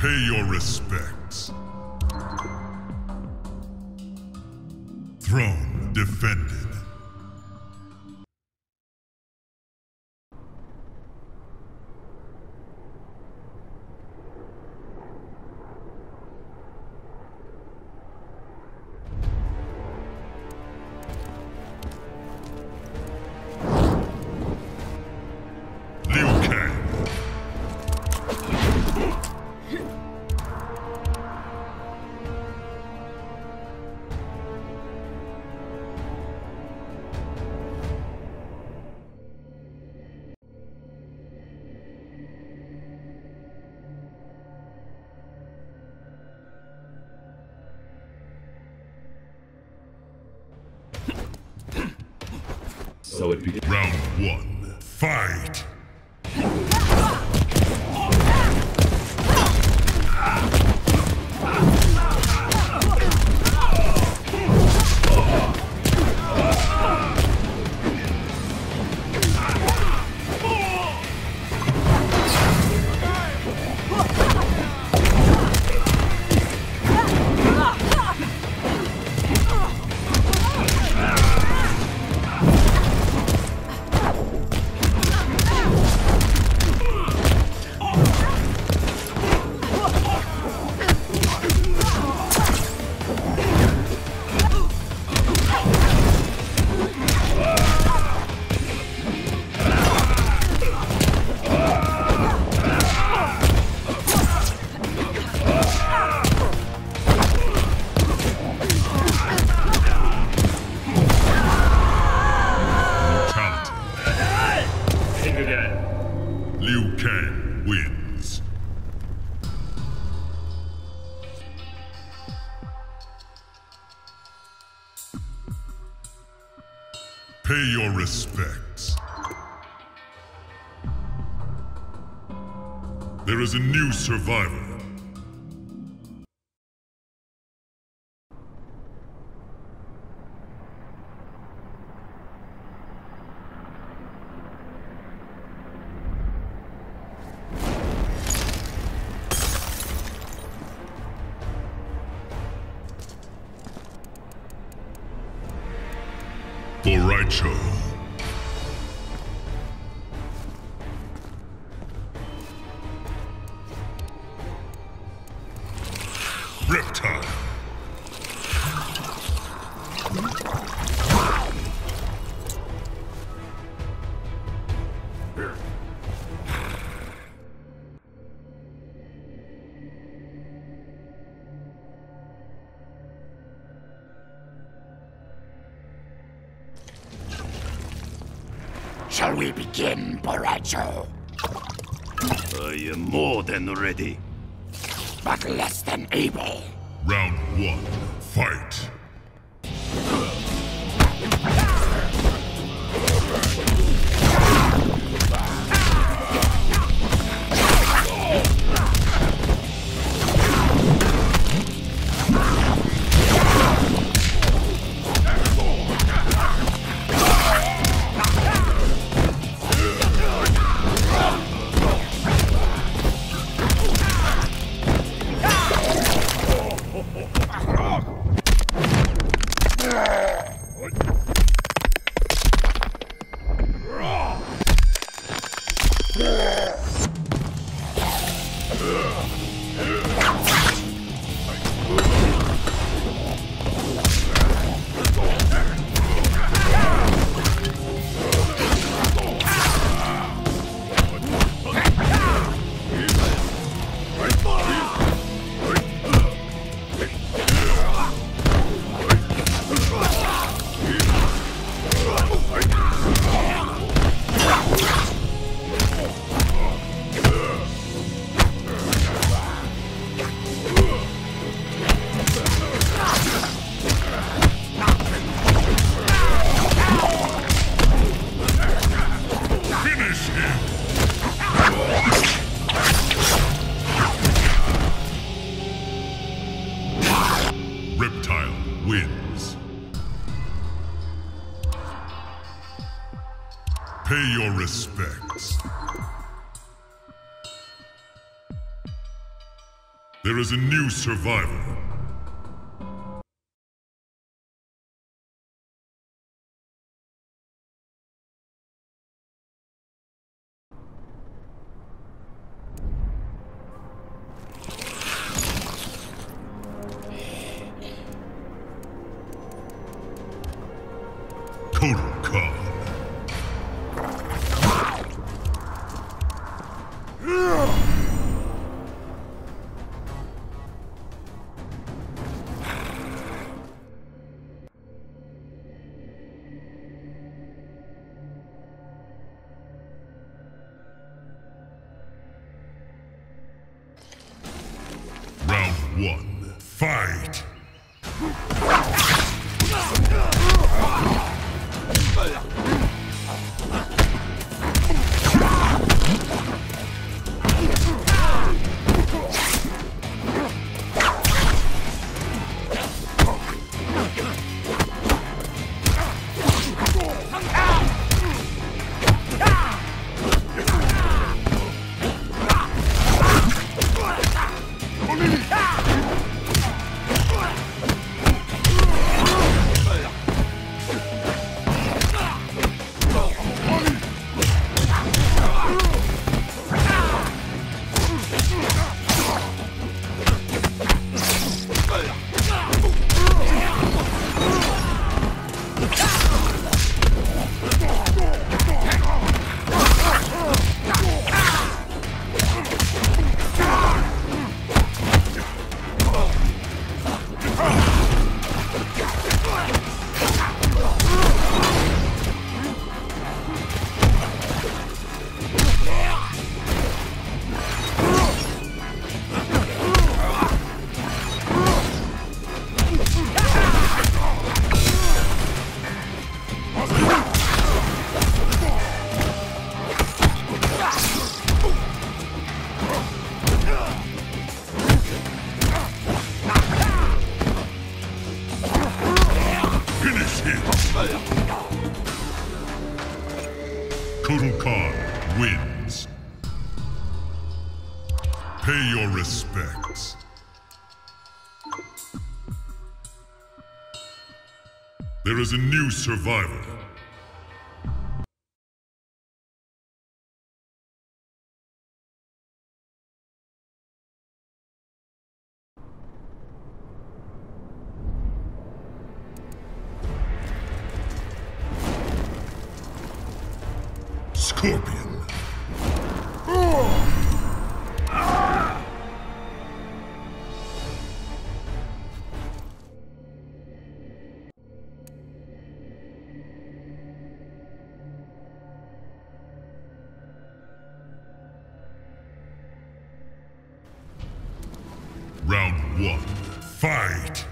Pay your respects. Throne defended. So it began. Round one. Fight! There is a new survivor. Shall we begin, Bo' Rai Cho? I am more than ready. But less than able. Round one. Fight. There is a new survivor. Fight! Kotal Kahn wins. Pay your respects. There is a new survivor. Scorpion. Round one. Fight!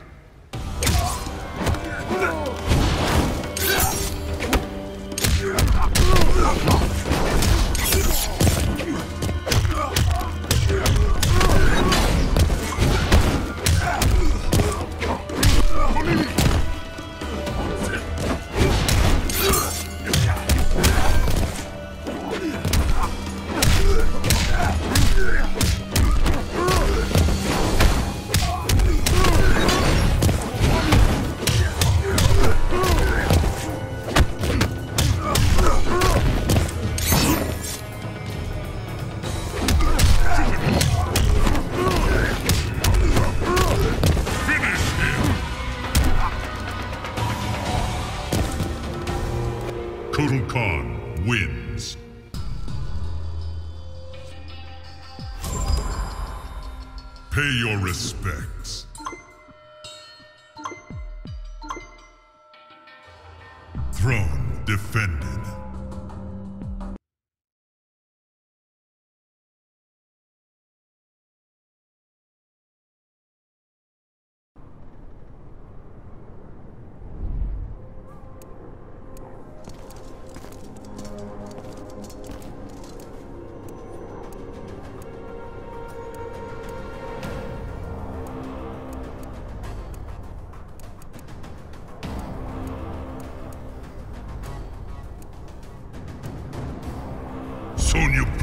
Finish Pay your respects. Throne defended.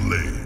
Blade.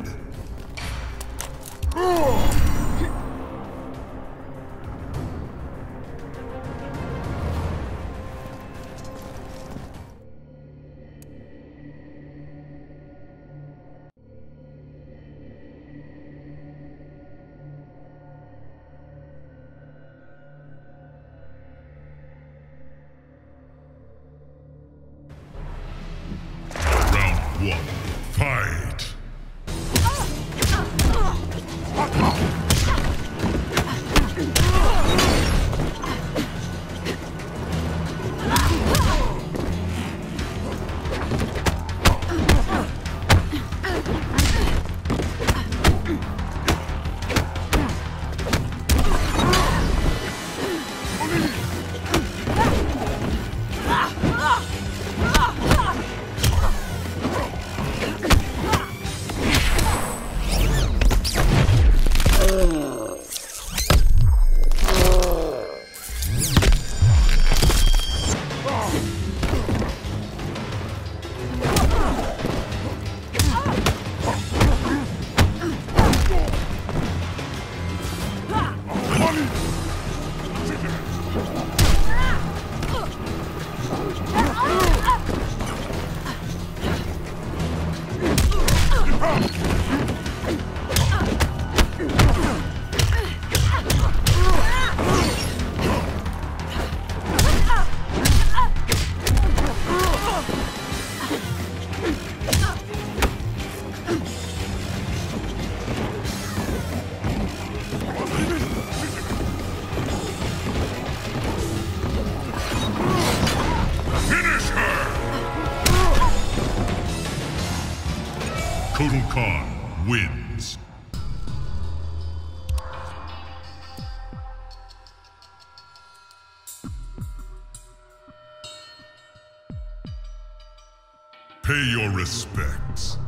Pay your respects.